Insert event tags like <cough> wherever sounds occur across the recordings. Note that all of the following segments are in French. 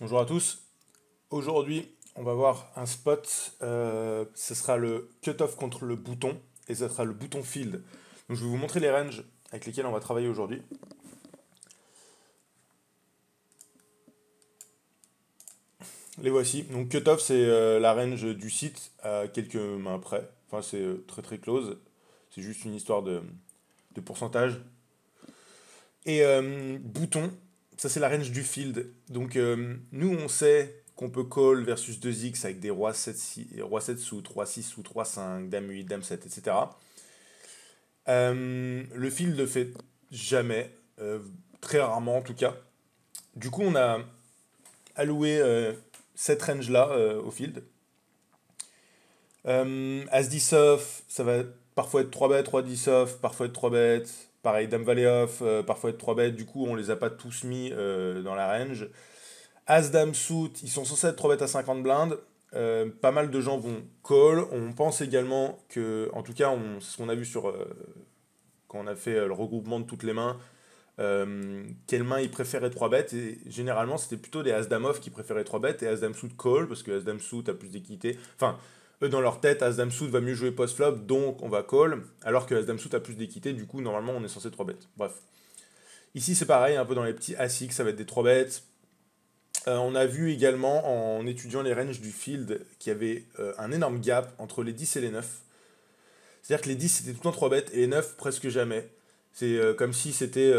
Bonjour à tous. Aujourd'hui, on va voir un spot. euh, ce sera le cutoff contre le bouton et ce sera le bouton field. Donc, je vais vous montrer les ranges avec lesquels on va travailler aujourd'hui. Les voici. Donc cutoff, c'est euh, la range du site à quelques mains près. Enfin, c'est euh, très très close. C'est juste une histoire de, de pourcentage. Et bouton, ça c'est la range du field. Donc euh, nous on sait qu'on peut call versus 2x avec des rois 7, 6, roi 7 sous, 3 6 sous, 3 5, dame 8, dame 7, etc. Euh, le field le fait jamais, euh, très rarement en tout cas. Du coup on a alloué cette range là au field. As 10 off, ça va parfois être 3 bêtes, 3 10 off, parfois être 3 bêtes. Pareil, Dame Valet off, euh, parfois être 3 bêtes, du coup on les a pas tous mis euh, dans la range. As Dame Suit, ils sont censés être 3 bêtes à 50 blindes. Euh, pas mal de gens vont call. On pense également que, en tout cas, on- ce qu'on a vu sur quand on a fait le regroupement de toutes les mains. Euh, quelle main ils préféraient 3 bêtes et généralement c'était plutôt les As Dame off qui préféraient 3 bêtes et As Dame Suit call parce que As Dame Suit a plus d'équité. Enfin, eux dans leur tête, As Dame Suit va mieux jouer post-flop donc on va call alors que As Dame Suit a plus d'équité du coup normalement on est censé 3 bêtes. Bref. Ici c'est pareil, un peu dans les petits ASIC, ça va être des 3 bêtes. Euh, on a vu également en étudiant les ranges du field qu'il y avait euh, un énorme gap entre les 10 et les 9. C'est-à-dire que les 10 c'était tout le temps 3 bêtes et les 9 presque jamais. C'est euh, comme si c'était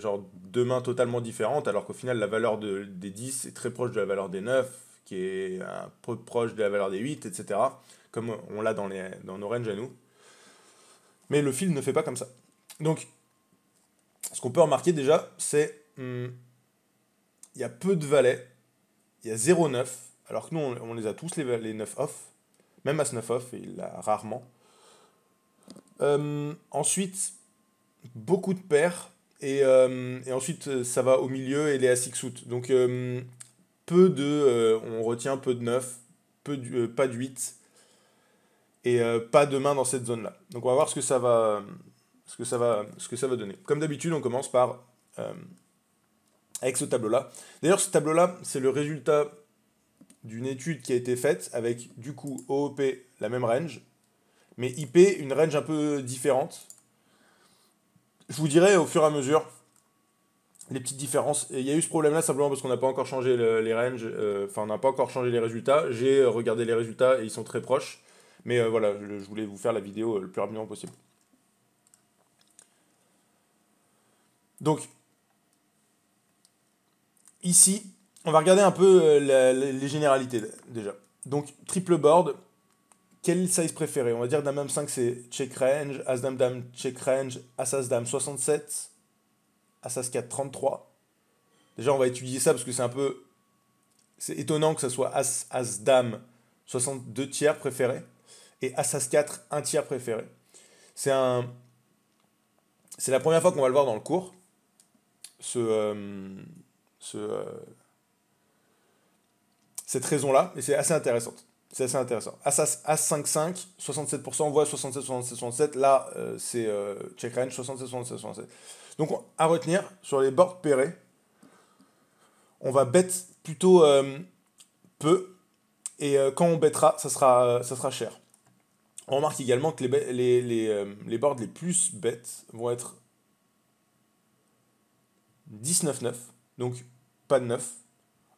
genre deux mains totalement différentes, alors qu'au final la valeur de- des 10 est très proche de la valeur des 9, qui est un peu proche de la valeur des 8, etc. Comme on l'a dans, dans nos ranges à nous. Mais le field ne fait pas comme ça. Donc, ce qu'on peut remarquer déjà, c'est hum, il y a peu de valets, il y a 0,9, alors que nous on, les a tous les, les 9 off, même As 9 off, il l'a rarement. Euh, ensuite, beaucoup de paires, et, euh, et ensuite euh, ça va au milieu et les As 6 out. Donc euh, peu de, euh, on retient peu de 9, peu de, euh, pas de 8, et euh, pas de main dans cette zone-là. Donc on va voir ce que ça va, ce que ça va, ce que ça va donner. Comme d'habitude, on commence par avec ce tableau-là. D'ailleurs, ce tableau-là, c'est le résultat d'une étude qui a été faite avec du coup OOP la même range, mais IP une range un peu différente. Je vous dirai au fur et à mesure les petites différences. Il y a eu ce problème-là simplement parce qu'on n'a pas encore changé le- les ranges, euh, enfin on n'a pas encore changé les résultats. J'ai euh, regardé les résultats et ils sont très proches. Mais euh, voilà, je, voulais vous faire la vidéo le plus rapidement possible. Donc, ici, on va regarder un peu les généralités déjà. Donc, triple board, quel size préféré? On va dire Dame Dame 5 c'est check range, As Dame Dame check range, As As Dame 67, As 4 33. Déjà, on va étudier ça parce que c'est un peu. C'est étonnant que ça soit As As Dame 62 tiers préféré et As As 4 1 tiers préféré. C'est un. C'est la première fois qu'on va le voir dans le cours. Ce. euh, ce euh, cette raison-là, et c'est assez intéressant. C'est assez intéressant. As, As, As 5-5, 67%, on voit 67, 67, 67. Là, euh, c'est check range 67, 67, 67. Donc, on- à retenir, sur les boards pairés, on va bet plutôt euh, peu, et euh, quand on bettera, ça sera, euh, ça sera cher. On remarque également que les, boards les plus bêtes vont être 19-9, donc pas de 9,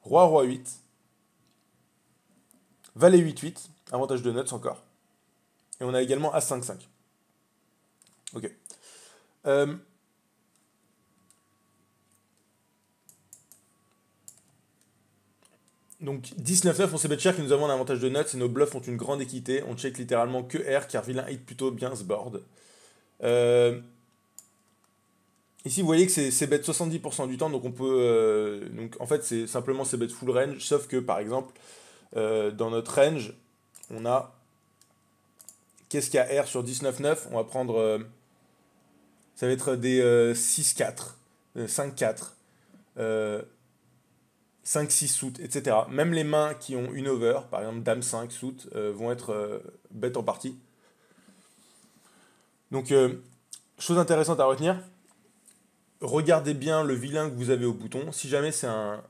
Roi, Roi 8, Valet 8-8, avantage de nuts encore. Et on a également As 5-5. Ok. Euh, donc 19-9, on sait bet cher que nous avons un avantage de nuts et nos bluffs ont une grande équité. On check littéralement que R car vilain hit plutôt bien ce board. Euh, Ici, vous voyez que c'est bet 70% du temps, donc on peut. euh, donc en fait, c'est simplement c'est bet full range, sauf que par exemple, euh, dans notre range, on a. Qu'est-ce qu'il y a R sur 19,9 On va prendre. ça va être des euh, 6-4, euh, 5-4, euh, 5-6 suit, etc. Même les mains qui ont une over, par exemple Dame 5 suit, euh, vont être euh, bet en partie. Donc, euh, chose intéressante à retenir regardez bien le vilain que vous avez au bouton. Si jamais c'est un,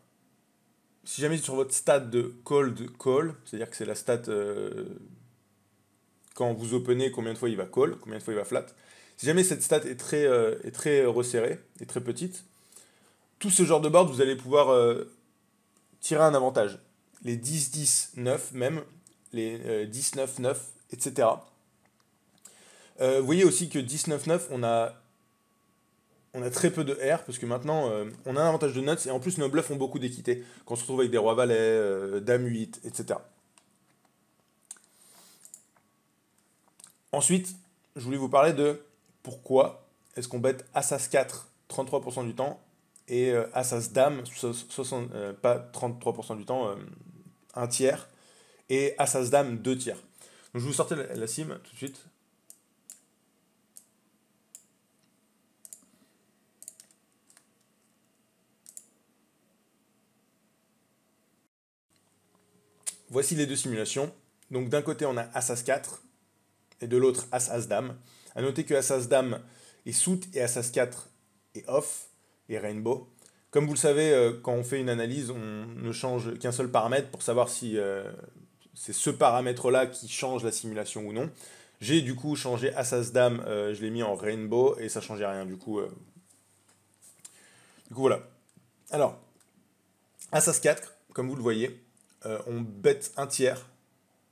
si jamais sur votre stat de cold call, c'est-à-dire que c'est la stat quand vous openez combien de fois il va call, combien de fois il va flat, si jamais cette stat est très, est très resserrée, est très petite, tout ce genre de board, vous allez pouvoir tirer un avantage. Les 10, 10, 9 même, les 10, 9, 9, etc. vous voyez aussi que 10, 9, 9, on a on a très peu de R, parce que maintenant, euh, on a un avantage de nuts, et en plus, nos bluffs ont beaucoup d'équité, quand on se retrouve avec des rois valets, euh, dame 8, etc. Ensuite, je voulais vous parler de pourquoi est-ce qu'on bête Assas 4 33% du temps, et euh, Assas Dame, pas 33% du temps, un tiers, et Assas Dame 2 tiers. Donc je vous sortir la, sim tout de suite. Voici les deux simulations. Donc d'un côté, on a As 4 et de l'autre As Dame. A noter que As Dame est suit et As 4 est off et rainbow. Comme vous le savez, euh, quand on fait une analyse, on ne change qu'un seul paramètre pour savoir si euh, c'est ce paramètre-là qui change la simulation ou non. J'ai du coup changé As Dame, euh, je l'ai mis en rainbow et ça changeait rien du coup. Du coup voilà. Alors, As 4, comme vous le voyez, on bête un tiers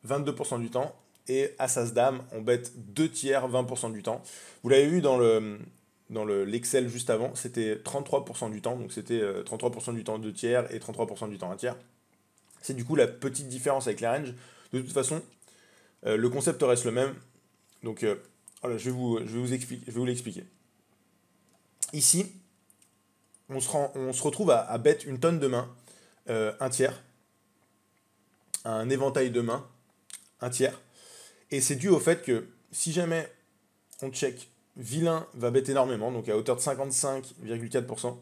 22% du temps et Assas Dame, on bête 2 tiers 20% du temps. Vous l'avez vu dans le dans l'Excel juste avant, c'était 33% du temps, donc c'était 33% euh, du temps 2 tiers et 33% du temps 1 tiers. C'est du coup la petite différence avec la range. De toute façon, euh, le concept reste le même. Donc voilà, je vais vous, je vous, expliquer, l'expliquer. Ici, on se, rend, on se retrouve à, bet une tonne de main, un tiers, un éventail de mains, un tiers. Et c'est dû au fait que si jamais on check, vilain va bête énormément, donc à hauteur de 55,4%.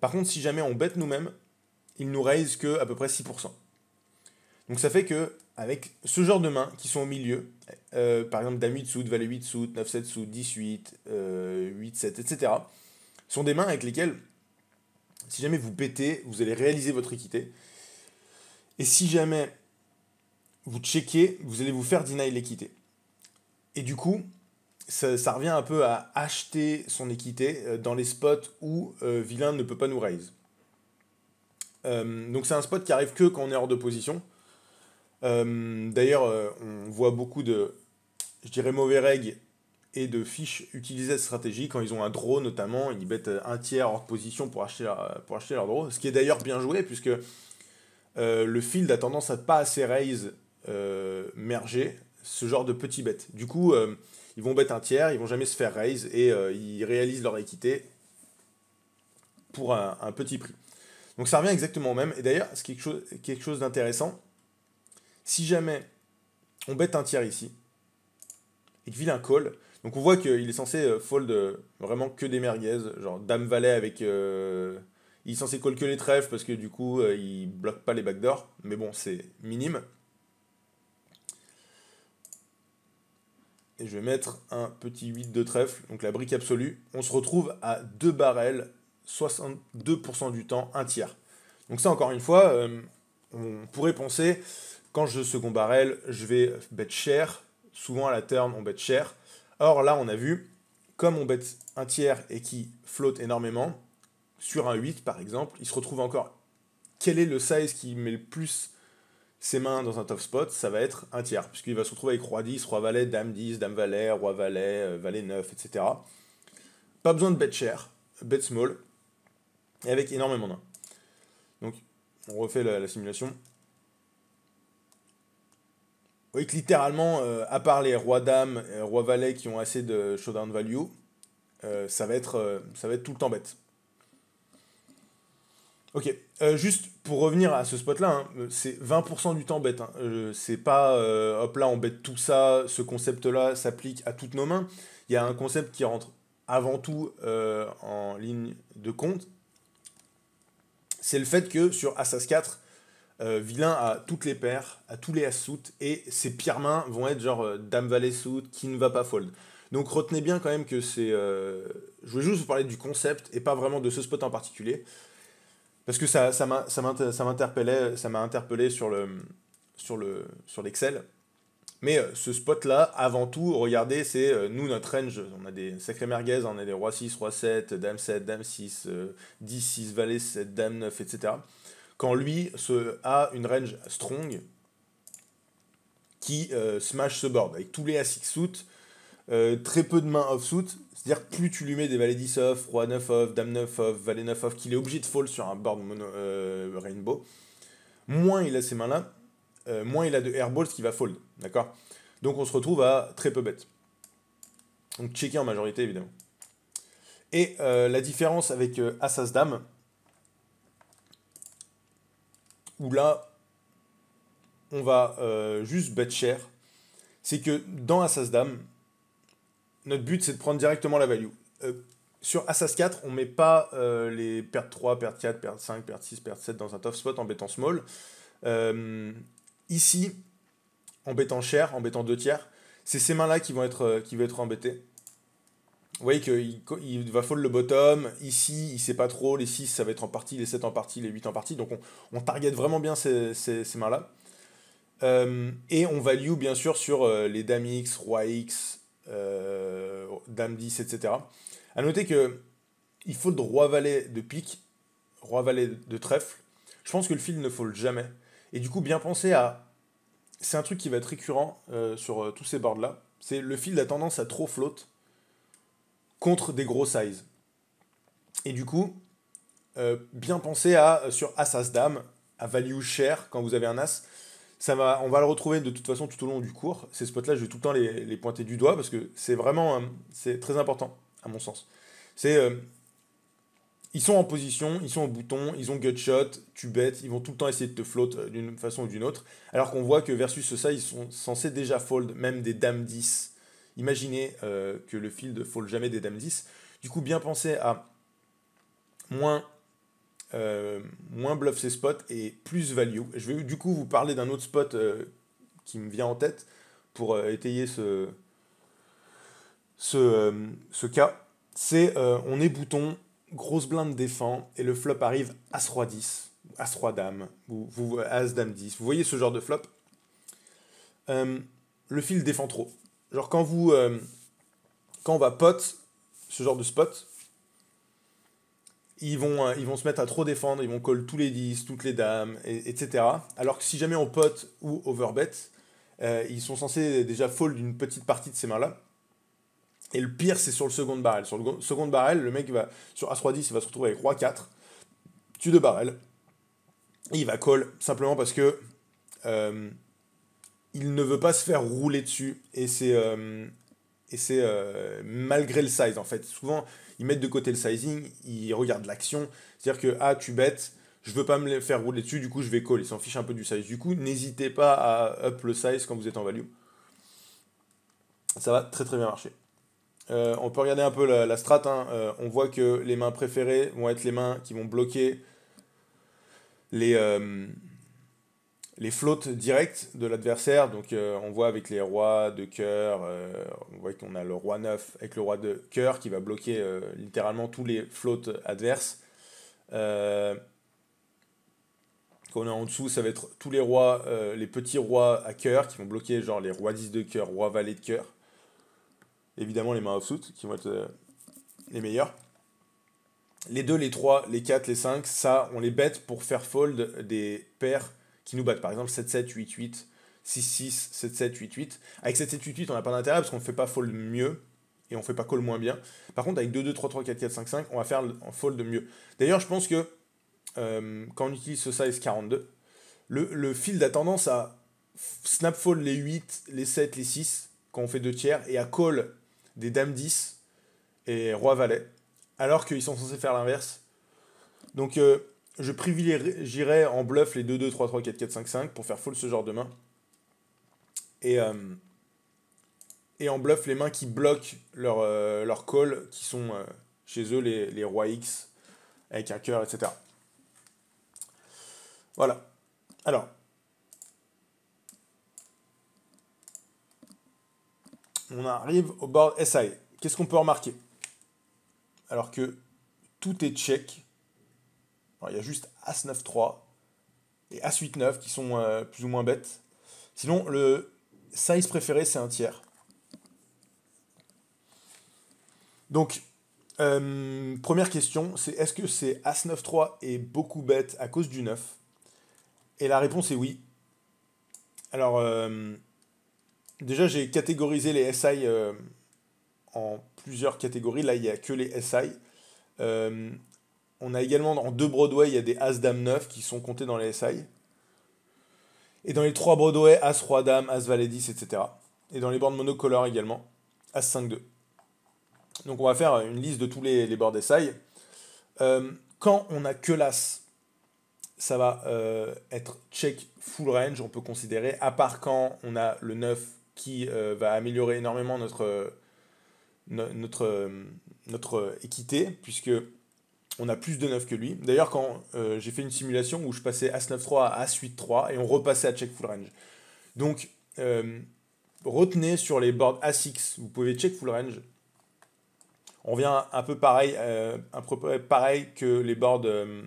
Par contre, si jamais on bête nous-mêmes, il nous raise que à peu près 6%. Donc ça fait que avec ce genre de mains qui sont au milieu, euh, par exemple dame 8 soute, valet 8 soute, 9 7 soute, 18, 8 7, etc., sont des mains avec lesquelles, si jamais vous pétez, vous allez réaliser votre équité. Et si jamais vous checkez, vous allez vous faire deny l'équité. Et du coup, ça, revient un peu à acheter son équité euh, dans les spots où euh, vilain ne peut pas nous raise. Euh, donc c'est un spot qui arrive que quand on est hors de position. D'ailleurs, on voit beaucoup de, je dirais, mauvais règles et de fiches utiliser cette stratégie quand ils ont un draw notamment, ils mettent un tiers hors de position pour acheter leur, pour acheter leur draw, ce qui est d'ailleurs bien joué puisque le field a tendance à pas assez raise merger ce genre de petits bêtes. Du coup, ils vont bête un tiers, ils vont jamais se faire raise et euh, ils réalisent leur équité pour un, petit prix. Donc ça revient exactement au même. Et d'ailleurs, c'est quelque chose, quelque chose d'intéressant. Si jamais on bête un tiers ici, et que vilain call, donc on voit qu'il est censé fold vraiment que des merguez, genre dame valet avec... il est censé call que les trèfles parce que du coup il bloque pas les backdoors, mais bon c'est minime. Et je vais mettre un petit 8 de trèfle, donc la brique absolue, on se retrouve à 2 barrels, 62% du temps, un tiers. Donc ça, encore une fois, euh, on pourrait penser, quand je second barrel, je vais bet cher, souvent à la turn, on bet cher. Or là, on a vu, comme on bet un tiers et qui flotte énormément, sur un 8 par exemple, il se retrouve encore, quel est le size qui met le plus ses mains dans un top spot, ça va être un tiers, puisqu'il va se retrouver avec roi 10, roi valet, dame 10, dame valet, roi valet, euh, valet 9, etc. Pas besoin de bet cher, bet small, et avec énormément mains. Donc, on refait la, simulation. Vous voyez que littéralement, euh, à part les rois dames, roi valet qui ont assez de showdown value, euh, ça, va être, ça va être tout le temps bête. Ok, euh, juste pour revenir à ce spot-là, hein, euh, c'est 20% du temps bête. Hein. Euh, c'est pas, hop là, on bête tout ça, ce concept-là s'applique à toutes nos mains. Il y a un concept qui rentre avant tout en ligne de compte. C'est le fait que sur Assas 4, Vilain a toutes les paires, a tous les as suit et ses pires mains vont être genre Dame Valet suit qui ne va pas fold. Donc retenez bien quand même que c'est. je voulais juste vous parler du concept et pas vraiment de ce spot en particulier. Parce que ça, m'a interpellé sur le sur le sur l'Excel. Mais euh, ce spot-là, avant tout, regardez, c'est euh, nous, notre range, on a des sacrés merguez, on a des roi 6, roi 7, dame 7, dame 6, 10, 6, valet 7, dame 9, etc. Quand lui a une range strong qui euh, smash ce board, avec tous les A6 suits, très peu de mains off-suit, c'est-à-dire plus tu lui mets des valets 10 off, roi 9 off, dame 9 off, valet 9 off, qu'il est obligé de fall sur un board mono, rainbow, moins il a ces mains-là, euh, moins il a de airballs qui va fold. D'accord? Donc on se retrouve à très peu bête. Donc checker en majorité évidemment. Et euh, la différence avec euh, Assas-Dame, où là, on va juste bet cher, c'est que dans Assas-Dame, notre but c'est de prendre directement la value. sur Assas 4, on met pas les pertes 3, pertes 4, pertes 5, pertes 6, pertes 7 dans un tough spot en bettant small. Ici, embêtant cher, embêtant deux tiers, c'est ces mains-là qui vont être, euh, embêtées. Vous voyez qu'il il va fold le bottom. Ici, il sait pas trop. Les 6, ça va être en partie. Les 7 en partie. Les 8 en partie. Donc, on, target vraiment bien ces, mains-là. Euh, et on value, bien sûr, sur euh, les Dame X, Roi X, Dame 10, etc. A noter que il faut le Roi-Valet de pique, Roi-Valet de trèfle. Je pense que le fil ne fold jamais. Et du coup, bien penser à. C'est un truc qui va être récurrent euh, sur euh, tous ces boards-là. C'est le fil a tendance à trop float contre des gros sizes. Et du coup, euh, bien penser à sur As-As-Dame, à value cher quand vous avez un As. Ça va, on va le retrouver de toute façon tout au long du cours. Ces spots-là, je vais tout le temps les, pointer du doigt parce que c'est vraiment c'est très important, à mon sens. C'est ils sont en position, ils sont au bouton, ils ont gutshot, tu bêtes, ils vont tout le temps essayer de te float euh, d'une façon ou d'une autre. Alors qu'on voit que versus ça, ils sont censés déjà fold même des dames 10. Imaginez euh, que le field fold jamais des dames 10. Du coup, bien penser à moins, euh, moins bluff ces spots et plus value. Je vais du coup vous parler d'un autre spot qui me vient en tête pour étayer ce, cas. C'est on est bouton, grosse blinde défend et le flop arrive As-Roi 10, As-Roi Dame, ou, vous, As-Dame 10. Vous voyez ce genre de flop? Euh, Le fil défend trop. Genre quand vous. Euh, quand on va pot, ce genre de spot, ils vont, euh, ils vont se mettre à trop défendre, ils vont call tous les 10, toutes les dames, etc. Alors que si jamais on pot ou overbet, ils sont censés déjà fold une petite partie de ces mains-là. Et le pire, c'est sur le second barrel. Sur le second barrel, le mec va, sur As-3-10, il va se retrouver avec Roi-4, tu de barrel. Et il va call simplement parce que euh, il ne veut pas se faire rouler dessus. Et c'est euh, et c'est euh, malgré le size en fait. Souvent, ils mettent de côté le sizing, ils regardent l'action. C'est-à-dire que, ah, tu bêtes, je veux pas me faire rouler dessus, du coup, je vais call. Ils s'en fichent un peu du size. Du coup, n'hésitez pas à up le size quand vous êtes en value. Ça va très très bien marcher. Euh, on peut regarder un peu la, strat. Hein. Euh, on voit que les mains préférées vont être les mains qui vont bloquer les, les flottes directes de l'adversaire. Donc on voit avec les rois de cœur, on voit qu'on a le roi 9 avec le roi de cœur qui va bloquer littéralement tous les flottes adverses. quand on est en dessous, ça va être tous les rois, les petits rois à cœur qui vont bloquer genre les rois 10 de cœur, roi valet de cœur évidemment les mains offsuit qui vont être euh, les meilleurs. Les 2, les 3, les 4, les 5, ça, on les bête pour faire fold des paires qui nous battent. Par exemple, 7-7, 8-8, 6-6, 7-7, 8-8. Avec 7-7, 8-8, on n'a pas d'intérêt parce qu'on ne fait pas fold mieux et on ne fait pas call moins bien. Par contre, avec 2-2, 3-3, 4-4, 5-5, on va faire un fold mieux. D'ailleurs, je pense que euh, quand on utilise ce size 42, le, le field a tendance à snap fold les 8, les 7, les 6 quand on fait 2 tiers et à call des Dames 10 et Roi Valet, alors qu'ils sont censés faire l'inverse. Donc euh, je privilégierais en bluff les 2-2, 3-3, 4-4, 5-5 pour faire full ce genre de main. Et, euh, en bluff les mains qui bloquent leur, euh, call, qui sont chez eux les, les rois X avec un cœur, etc. Voilà. Alors, on arrive au board SI. Qu'est-ce qu'on peut remarquer? Alors que tout est check, il y a juste As 9-3 et As 8-9 qui sont euh, plus ou moins bêtes. Sinon, le size préféré, c'est un tiers. Donc, euh, première question, c'est est-ce que c'est As 9-3 est beaucoup bête à cause du 9 Et la réponse est oui. Alors, euh, déjà, j'ai catégorisé les SI en plusieurs catégories. Là, il n'y a que les SI. On a également en deux Broadway, il y a des As Dame 9 qui sont comptés dans les SI. Et dans les trois Broadway, As, Roi, Dame, As, Valet 10, etc. Et dans les bords monocolores également, As 5, 2. Donc on va faire une liste de tous les, les boards SI. Euh, quand on a que l'As, ça va euh, être check full range, on peut considérer, à part quand on a le 9 qui euh, va améliorer énormément notre équité, puisque on a plus de 9 que lui. D'ailleurs, quand euh, j'ai fait une simulation où je passais As-9-3 à As-8-3 et on repassait à check full range. Donc, euh, retenez sur les boards As-X, vous pouvez check full range. On vient un peu pareil, euh, pareil que les boards, vous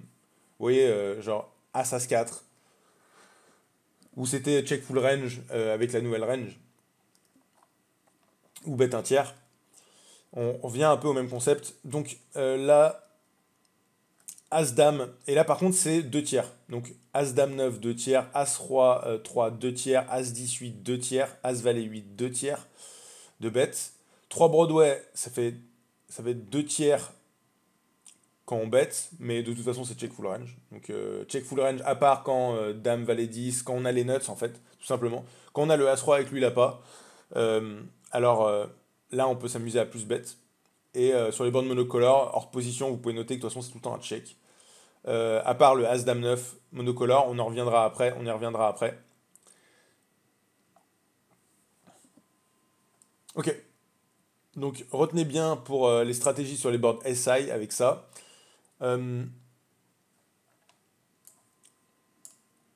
voyez, genre As-As-4, où c'était check full range avec la nouvelle range, ou bet un tiers. On, on, vient un peu au même concept. Donc là, As-Dame, et là par contre c'est 2 tiers. Donc As-Dame 9, 2 tiers, As-Roi 3, 2 tiers, As-18, 2 tiers, As-Valet 8, 2 tiers de bêtes. 3 Broadway, ça fait, ça fait 2 tiers quand on bête, mais de toute façon c'est check full range. Donc euh, check full range à part quand euh, Dame, Valet 10, quand on a les nuts en fait, tout simplement. Quand on a le As-Roi avec lui, a pas. Euh, alors là on peut s'amuser à plus bête. Et sur les bornes monocolores, hors position, vous pouvez noter que de toute façon c'est tout le temps un check. Euh, à part le As Dame 9 monocolore, on en reviendra après, on y reviendra après. Ok. Donc retenez bien pour euh, les stratégies sur les boards SI avec ça. Euh,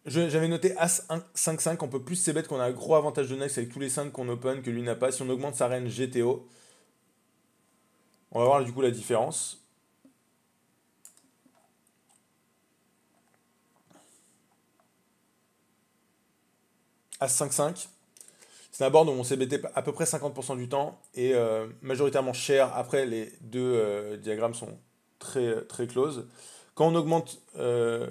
j'avais noté As 5-5, on peut plus c'est bête qu'on a un gros avantage de next avec tous les 5 qu'on open que lui n'a pas. Si on augmente sa range GTO, on va voir du coup la différence. À 5-5. C'est un board où on s'est bêté à peu près 50% du temps et euh, majoritairement cher. Après, les deux euh, diagrammes sont très, très close. Quand on augmente euh,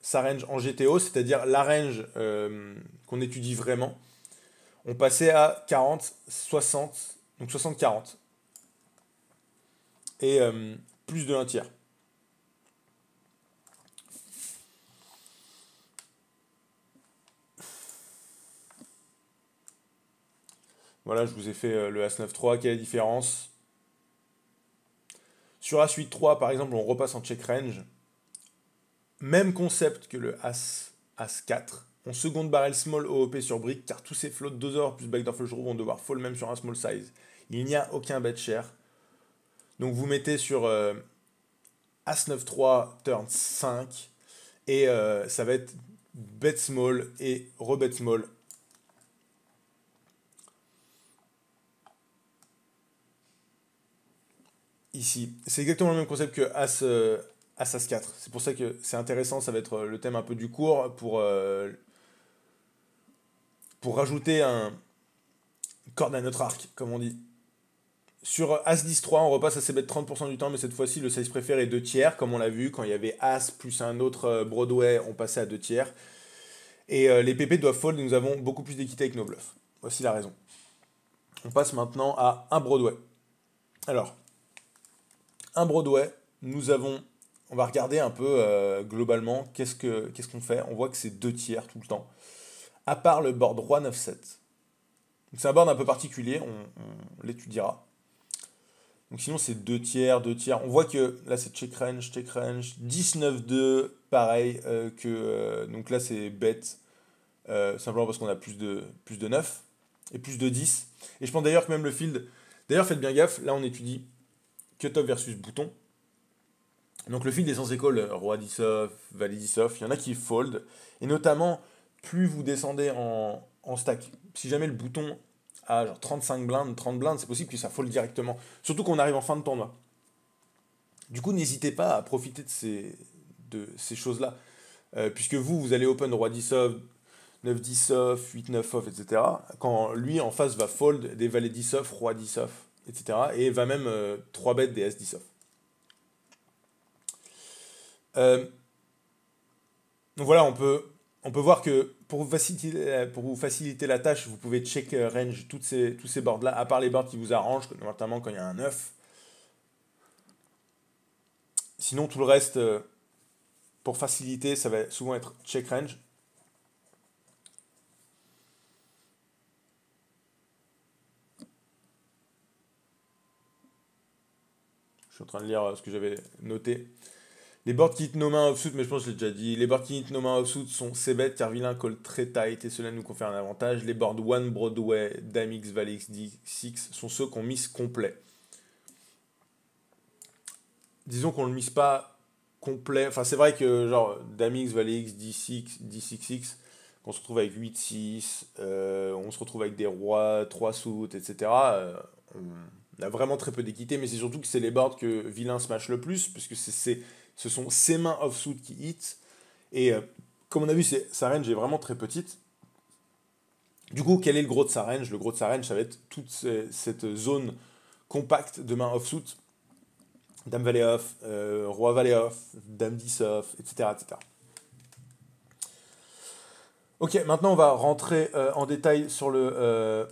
sa range en GTO, c'est-à-dire la range qu'on étudie vraiment, on passait à 40, 60, donc 60-40. Et plus de 1 tiers. Voilà, je vous ai fait euh, le As-9-3. Quelle est la différence? Sur As-8-3, par exemple, on repasse en check range. Même concept que le As, As-4. On seconde barrel small OOP sur brick, car tous ces flots de dosor plus backdoor flush vont devoir fall même sur un small size. Il n'y a aucun bet share. Donc vous mettez sur euh, As-9-3, turn 5, et euh, ça va être bet small et rebet small ici. C'est exactement le même concept que As, euh, As 4. C'est pour ça que c'est intéressant, ça va être euh, le thème un peu du cours pour, euh, pour rajouter un corde à notre arc, comme on dit. Sur As 10 3, on repasse à ces bêtes 30% du temps, mais cette fois-ci, le size préféré est 2 tiers, comme on l'a vu. Quand il y avait As plus un autre Broadway, on passait à 2 tiers. Et les PP doivent fold et nous avons beaucoup plus d'équité avec nos bluffs. Voici la raison. On passe maintenant à un Broadway. Alors, un Broadway, nous avons, on va regarder un peu euh, globalement qu'est-ce qu'on fait. On voit que c'est deux tiers tout le temps. À part le board roi 9-7. C'est un board un peu particulier, on, l'étudiera. Donc sinon c'est deux tiers, deux tiers. On voit que là c'est check range, check range, 19-2, pareil euh, que... Euh, donc là c'est bet, simplement parce qu'on a plus de, plus de 9 et plus de 10. Et je pense d'ailleurs que même le field... D'ailleurs faites bien gaffe, là on étudie cutoff versus bouton. Donc le fil des sans école, roi 10 off, valet 10 off, il y en a qui fold. Et notamment, plus vous descendez en, stack, si jamais le bouton a genre 35 blindes, 30 blindes, c'est possible que ça fold directement. Surtout qu'on arrive en fin de tournoi. Du coup, n'hésitez pas à profiter de ces, de ces choses-là. Euh, puisque vous, vous allez open roi 10 off, 9 10 off, 8 9 off, etc. Quand lui, en face, va fold des valets 10 off, roi 10 off, etc. Et va même 3 bêtes des S 10 off. donc voilà, on peut, on peut voir que pour vous, faciliter, pour vous faciliter la tâche, vous pouvez check range toutes ces, tous ces boards-là, à part les boards qui vous arrangent, notamment quand il y a un 9. Sinon, tout le reste, euh, pour faciliter, ça va souvent être check range. Suis en train de lire euh, ce que j'avais noté. Les boards qui hit nos mains offsuit, mais je pense que je l'ai déjà dit. Les boards qui hit nos mains offsuit sont c'est bêtes car vilain colle très tight et cela nous confère un avantage. Les boards One Broadway, Dame X, X, D6 sont ceux qu'on mise complet. Disons qu'on ne le mise pas complet. Enfin, c'est vrai que genre Dame X, Val X, D6, D6X, qu'on se retrouve avec 8-6, euh, on se retrouve avec des rois, 3 sous, etc. Euh, on a vraiment très peu d'équité, mais c'est surtout que c'est les boards que vilain smash le plus, puisque c'est ce sont ses mains off-suit qui hit. Et euh, comme on a vu, sa range est vraiment très petite. Du coup, quel est le gros de sa range? Le gros de sa range, ça va être toute cette zone compacte de mains off-suit. Dame valet off, euh, roi valet off, dame 10 off, etc. etc. Ok, maintenant on va rentrer euh, en détail sur le,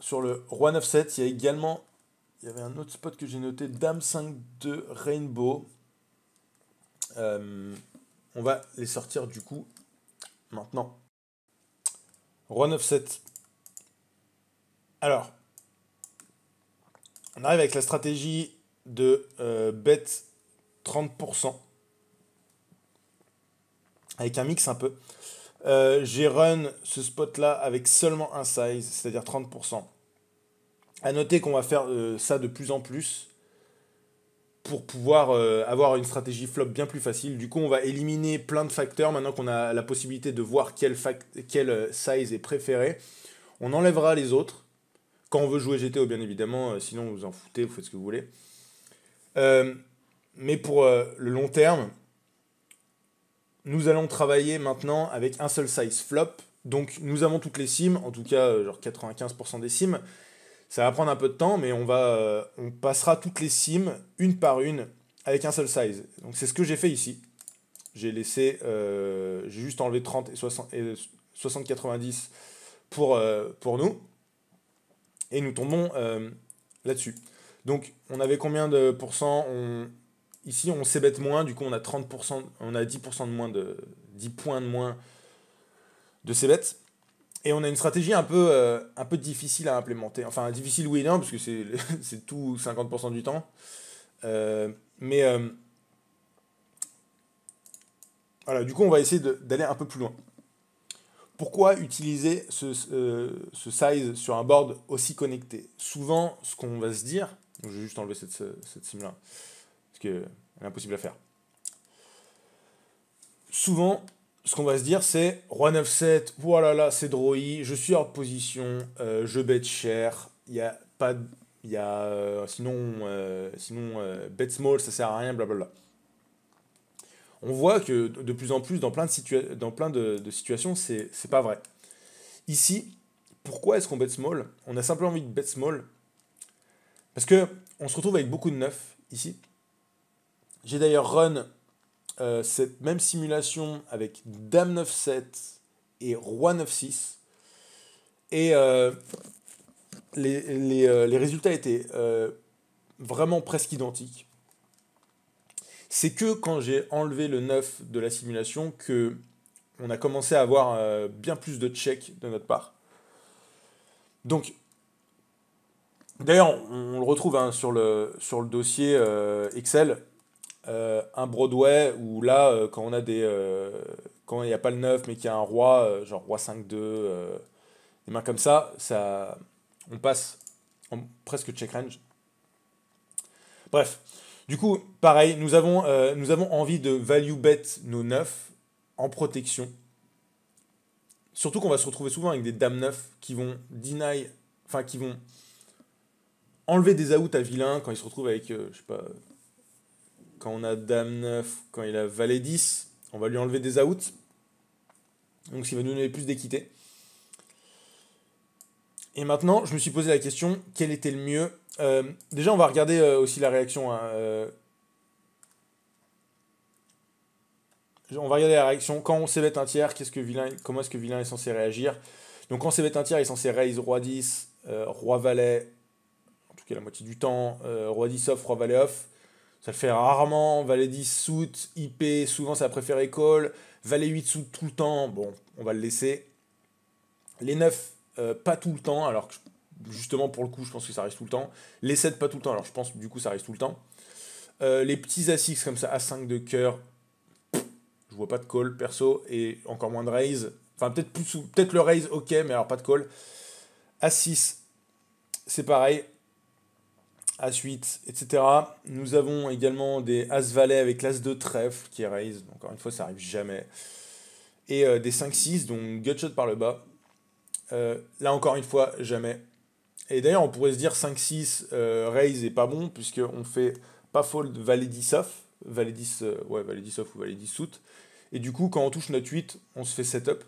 sur le roi 9-7. Il y a également il y avait un autre spot que j'ai noté, Dame 5-2 Rainbow. Euh, on va les sortir du coup maintenant. Roi 9-7. Alors, on arrive avec la stratégie de euh, bet 30%. Avec un mix un peu. Euh, j'ai run ce spot là avec seulement un size, c'est-à-dire 30%. À noter qu'on va faire euh, ça de plus en plus pour pouvoir euh, avoir une stratégie flop bien plus facile. Du coup, on va éliminer plein de facteurs maintenant qu'on a la possibilité de voir quel, quel size est préféré. On enlèvera les autres quand on veut jouer GTO, bien évidemment. sinon, vous en foutez, vous faites ce que vous voulez. mais pour le long terme, nous allons travailler maintenant avec un seul size flop. Donc, nous avons toutes les sims, en tout cas, genre 95% des sims. Ça va prendre un peu de temps, mais on, va, euh, on passera toutes les sims une par une avec un seul size. Donc c'est ce que j'ai fait ici. J'ai laissé, euh, j'ai juste enlevé 30 et 60, et 60 90 pour, euh, nous. Et nous tombons là-dessus. Donc on avait combien de pourcents? Ici on s'ébête moins, du coup on a 30%, on a 10% de moins de 10 points de moins de bêtes. Et on a une stratégie un peu, euh, un peu difficile à implémenter. Enfin, difficile oui et non, parce que c'est <laughs> tout 50% du temps. Euh, mais euh, voilà, du coup, on va essayer d'aller un peu plus loin. Pourquoi utiliser ce, ce, size sur un board aussi connecté? Souvent, ce qu'on va se dire, je vais juste enlever cette, cette sim-là, parce impossible à faire. Souvent, ce qu'on va se dire, c'est Roi 9-7, voilà là, c'est Droï, je suis hors position, euh, je bête cher, il y a pas il y a euh, sinon euh, sinon bet small ça sert à rien blablabla. On voit que de plus en plus dans plein de, dans plein de, de situations c'est pas vrai. Ici, pourquoi est-ce qu'on bet small? On a simplement envie de bet small? Parce que on se retrouve avec beaucoup de neufs ici. J'ai d'ailleurs run euh, cette même simulation avec Dame 9-7 et Roi 9-6. Et euh, les, euh, les, résultats étaient vraiment presque identiques. C'est que quand j'ai enlevé le 9 de la simulation que on a commencé à avoir bien plus de checks de notre part. Donc, d'ailleurs, on, le retrouve hein, sur, le, sur le dossier Excel. Euh, un Broadway où là, euh, quand on a des. Euh, quand il n'y a pas le 9 mais qu'il y a un roi, genre roi 5-2, des mains comme ça, ça on passe en presque check range. Bref, du coup, pareil, nous avons, nous avons envie de value bet nos 9 en protection. Surtout qu'on va se retrouver souvent avec des dames 9 qui vont deny, enfin qui vont enlever des outs à vilain quand ils se retrouvent avec, je sais pas, quand on a Dame 9, quand il a Valet 10, on va lui enlever des outs. Donc ça va nous donner plus d'équité. Et maintenant, je me suis posé la question, quel était le mieux euh, Déjà, on va regarder euh, aussi la réaction. Hein, euh. on va regarder la réaction. Quand on s'ébête un tiers, qu'est-ce que vilain, comment est-ce que vilain est censé réagir? Donc quand on s'ébête un tiers, il est censé raise roi 10, roi valet, en tout cas la moitié du temps, roi 10 off, roi valet off. Ça le fait rarement, valet 10 suit, IP, souvent ça préfère call, valet 8 suit tout le temps, bon, on va le laisser. Les 9 euh, pas tout le temps, alors que justement pour le coup, je pense que ça reste tout le temps. Les 7, pas tout le temps, alors je pense du coup ça reste tout le temps. Euh, les petits A6 comme ça, A5 de cœur, je vois pas de call perso, et encore moins de raise. Enfin, peut-être plus peut-être le raise, ok, mais alors pas de call. A6, c'est pareil. As-8, etc. Nous avons également des As-Valet avec l'As de trèfle qui est raise. Encore une fois, ça arrive jamais. Et euh, des 5-6, donc gutshot par le bas. Euh, là encore une fois, jamais. Et d'ailleurs, on pourrait se dire 5-6 euh, raise est pas bon, puisqu'on fait pas fold valet 10 off, valet 10, euh, ouais, valet 10 off ou valet 10 suit. Et du coup, quand on touche notre 8, on se fait setup.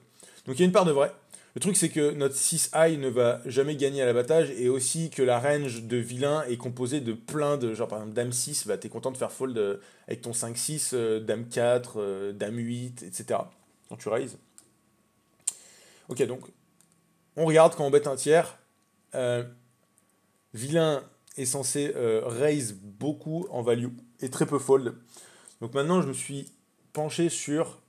Donc il y a une part de vrai. Le truc, c'est que notre 6 high ne va jamais gagner à l'abattage, et aussi que la range de vilain est composée de plein de. Genre par exemple, Dame 6, bah, t'es content de faire fold avec ton 5-6, Dame 4, Dame 8, etc. Quand tu raises. Ok, donc on regarde quand on bête un tiers. Euh, vilain est censé euh, raise beaucoup en value et très peu fold. Donc maintenant, je me suis penché sur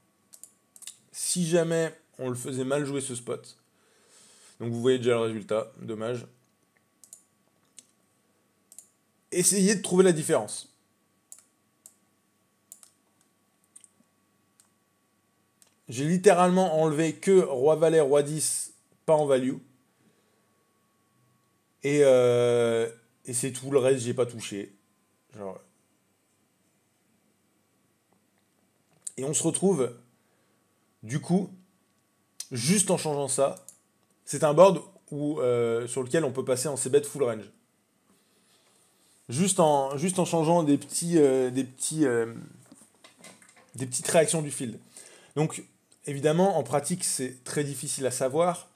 si jamais on le faisait mal jouer ce spot. Donc vous voyez déjà le résultat, dommage. Essayez de trouver la différence. J'ai littéralement enlevé que roi valet, roi 10 pas en value. Et, euh, et c'est tout, le reste, j'ai pas touché. Et on se retrouve, du coup, juste en changeant ça, c'est un board où, euh, sur lequel on peut passer en c-bet full range. Juste en, juste en changeant des, petits, euh, des, petites réactions du field. Donc, évidemment, en pratique, c'est très difficile à savoir.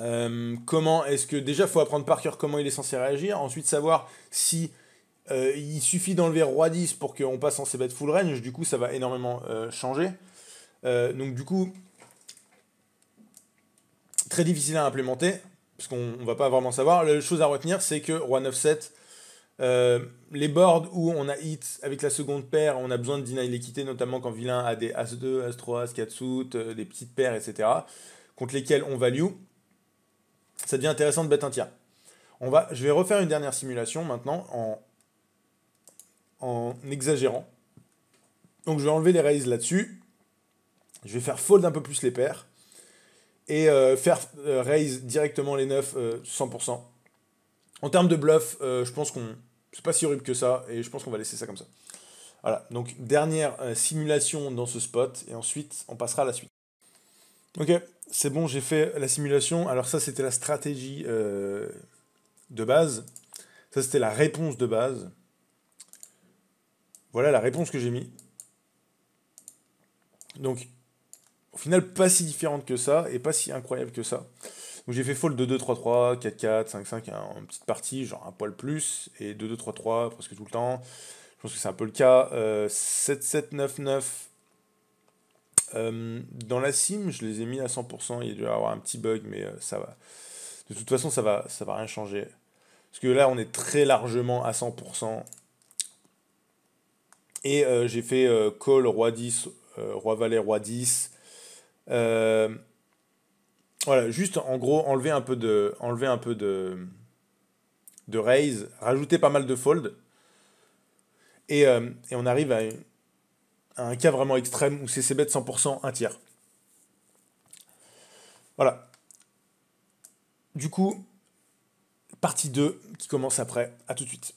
Euh, comment est-ce que déjà faut apprendre par cœur comment il est censé réagir, ensuite savoir si euh, il suffit d'enlever roi 10 pour qu'on passe en c-bet full range, du coup ça va énormément euh, changer. donc du coup, très difficile à implémenter, parce qu'on ne va pas vraiment savoir. La chose à retenir, c'est que roi 9-7, les boards où on a hit avec la seconde paire, on a besoin de deny l'équité, notamment quand vilain a des As2, As3, As4 suit, des petites paires, etc., contre lesquelles on value ça devient intéressant de bet un tiers. Je vais refaire une dernière simulation maintenant en, en exagérant. Donc je vais enlever les raises là-dessus. Je vais faire fold un peu plus les paires. Et euh, faire euh, raise directement les 9 100%. Euh, en termes de bluff, je pense qu'on... C'est pas si horrible que ça. Et je pense qu'on va laisser ça comme ça. Voilà, donc dernière simulation dans ce spot. Et ensuite, on passera à la suite. Ok, c'est bon, j'ai fait la simulation. Alors ça, c'était la stratégie euh, de base. Ça, c'était la réponse de base. Voilà la réponse que j'ai mis. Donc, final, pas si différente que ça, et pas si incroyable que ça. Donc j'ai fait fold de 2-3-3, 4-4, 5-5 en petite partie, genre un poil plus, et 2-2-3-3 presque tout le temps. Je pense que c'est un peu le cas. 7-7-9-9, euh, euh, dans la sim, je les ai mis à 100%. Il y avoir un petit bug, mais euh, ça va. De toute façon, ça va, ça va rien changer. Parce que là, on est très largement à 100%. Et euh, j'ai fait call roi 10, roi valet, roi 10. Voilà, juste en gros, enlever un peu de, enlever un peu de, raise, rajouter pas mal de fold. Et, et on arrive à un cas vraiment extrême où c'est CB de 100%, un tiers. Voilà. Du coup, partie 2 qui commence après. À tout de suite.